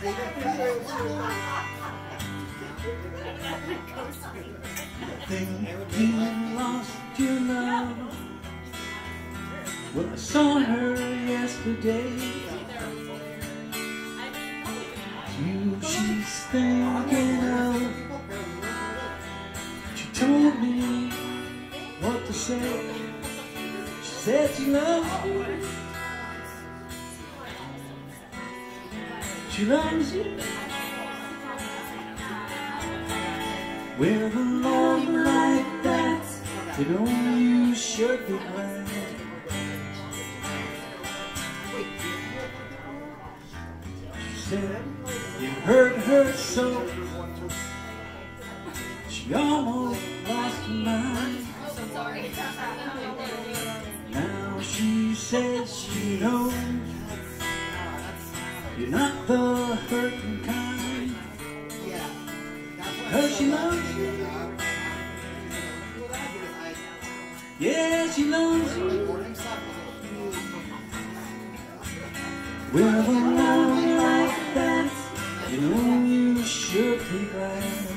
Think you lost your love. When I saw her yesterday. You she's thinking of. She told me what to say. She said she loves you She loves you. With a love like that You know you should be glad. She said you hurt her so. She almost lost her mind. Now she says she loves you? Yeah, she loves you. With a love like that You know you should be glad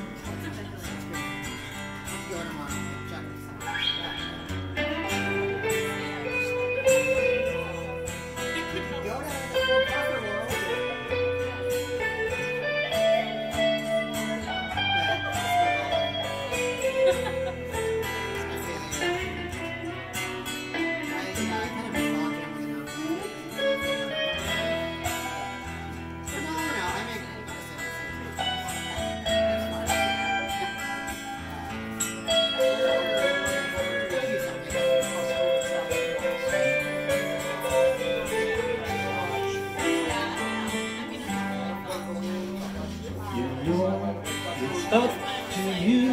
know it's up to you.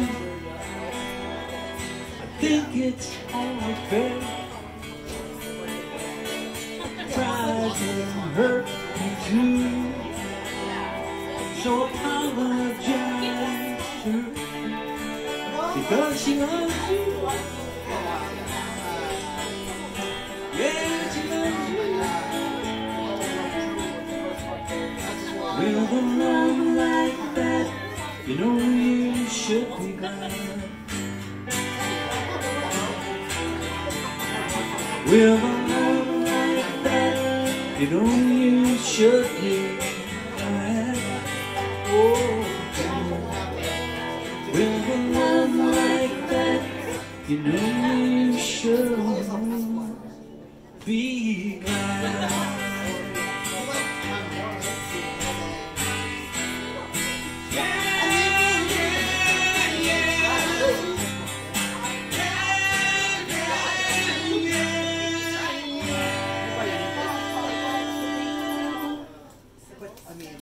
I think it's only fair. Tried to hurt you too. So apologize to because she loves you. Yeah, she loves you. With A love like that, you know you should be. Oh, with a love like that, you know you should.